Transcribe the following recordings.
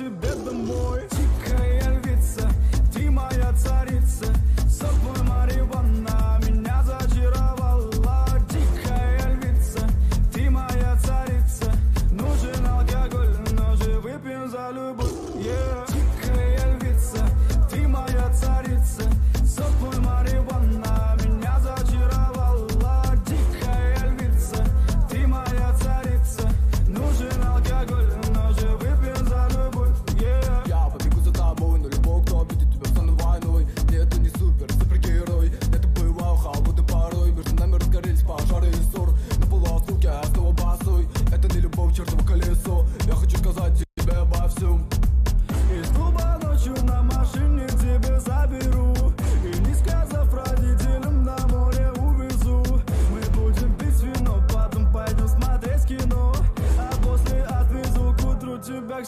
тебе домой. Дикая львица, ты моя царица. С собой Мариванна меня зачаровала. Дикая львица, ты моя царица. Нужен алкоголь, но же выпьем за любовь.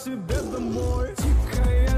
себе домой. Тихая